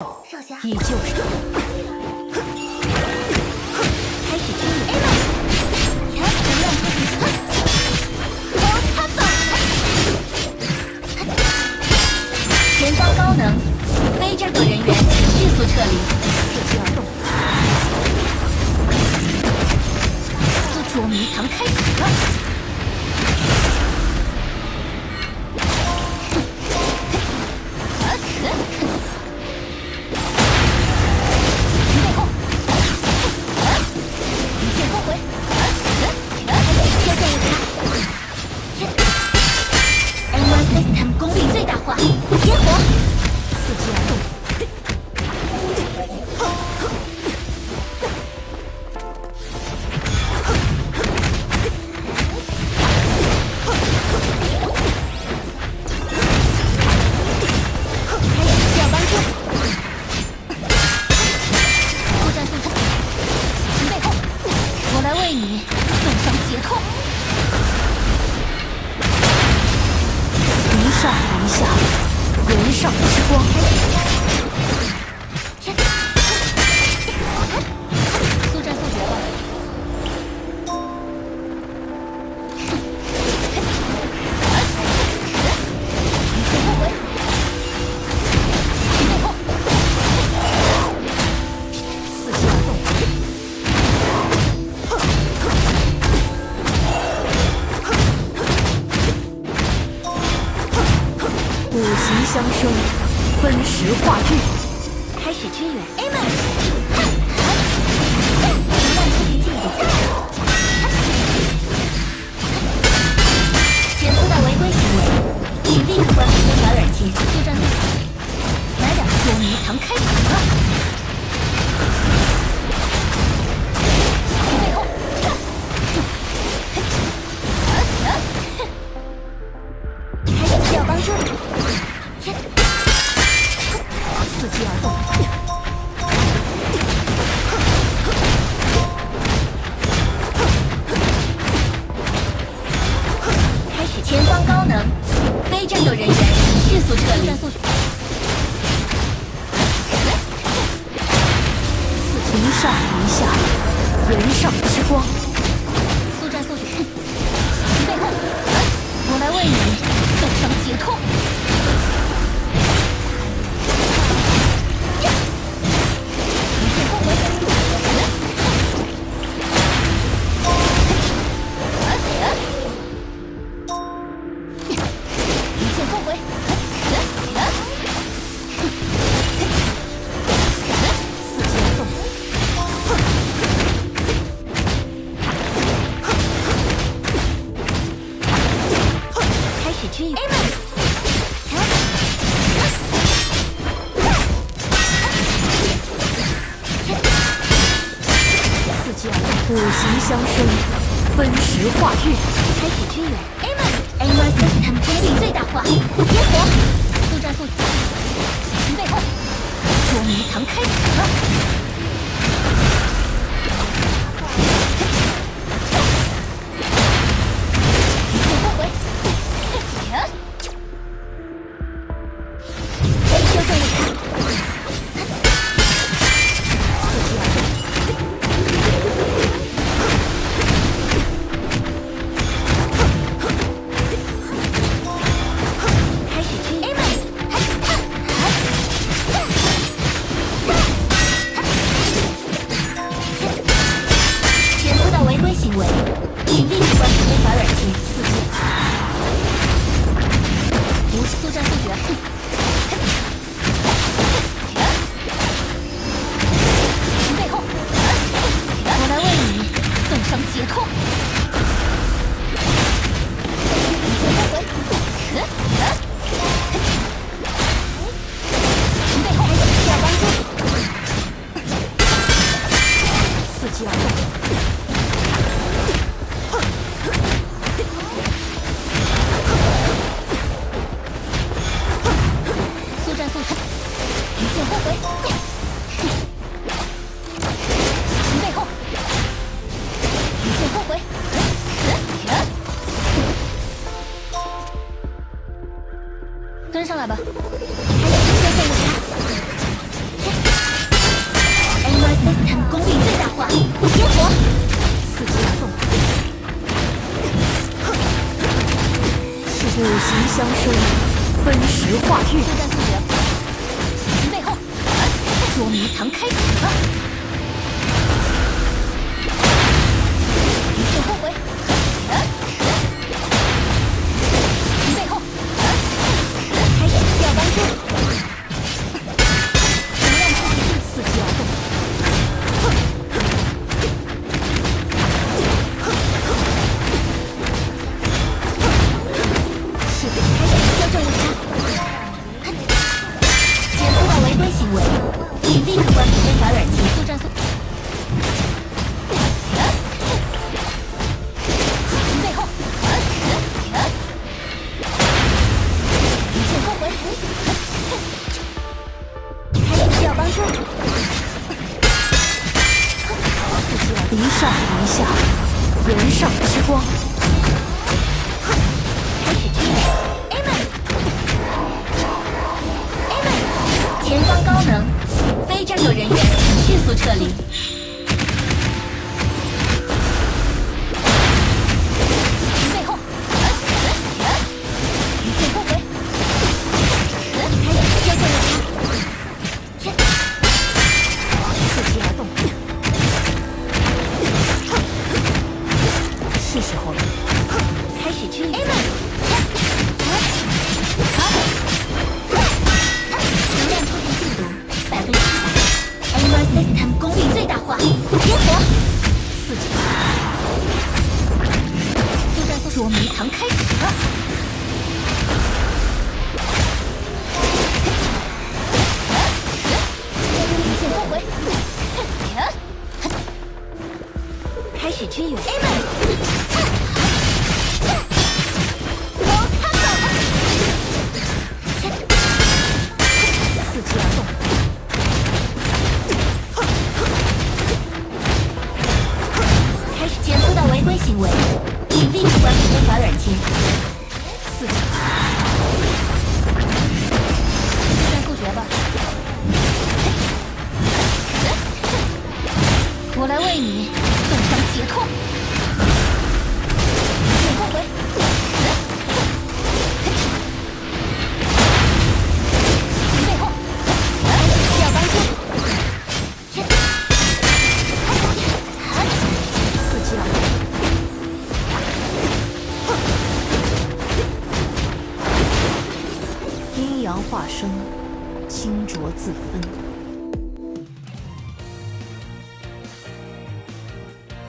少侠，依旧是。开始前方高能，非战斗人员请迅速撤离。下，人上之光。石化日。开始支援 A 们。能量破壁进度。检测到违规行为，请立刻关闭干扰耳机。速战速决，来点捉迷藏开始了。上一下，云上之光。五行相生，分时化日。开启支援 A 们，A 1 System 功率最大化，点火，速战速决，小心背后，捉迷藏开始伺机而动。速战速决，一剑后回，背后，一剑后回，跟上来吧，相生，分时化月。速战速决，小心背后，捉迷藏开始了，离上离下，人上之光。开始支援，Amen。Amen，前方高能，非战斗人员请迅速撤离。时候了。开始支援。能量百分之一百，Amer System 功率最大化，点火。伺机速战速捉迷藏开始了。一瞬后悔。开始支援。行为，请立即关闭非法软件。伺机速战速决吧。我来为你送上解脱。